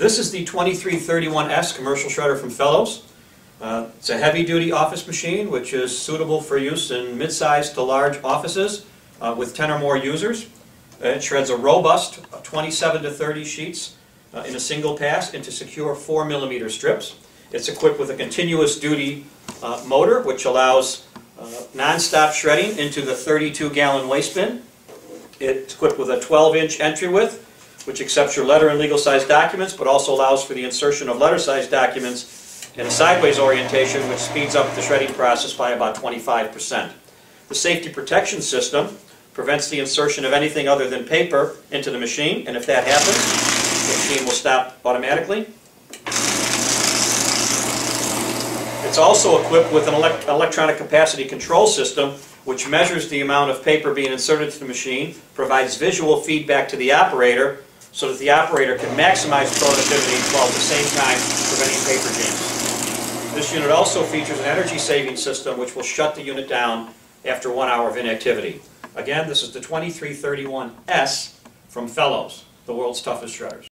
This is the 2331S commercial shredder from Fellowes. Uh, It's a heavy-duty office machine which is suitable for use in mid-sized to large offices uh, with 10 or more users. Uh, It shreds a robust uh, 27 to 30 sheets uh, in a single pass into secure 4 millimeter strips. It's equipped with a continuous duty uh, motor which allows uh, non-stop shredding into the 32 gallon waste bin. It's equipped with a 12 inch entry width which accepts your letter and legal size documents but also allows for the insertion of letter size documents in a sideways orientation which speeds up the shredding process by about 25%. The safety protection system prevents the insertion of anything other than paper into the machine and if that happens the machine will stop automatically. It's also equipped with an elec- electronic capacity control system which measures the amount of paper being inserted to the machine, provides visual feedback to the operator so that the operator can maximize productivity while at the same time preventing paper jams. This unit also features an energy saving system which will shut the unit down after one hour of inactivity. Again, this is the 2331S from Fellowes, the world's toughest shredders.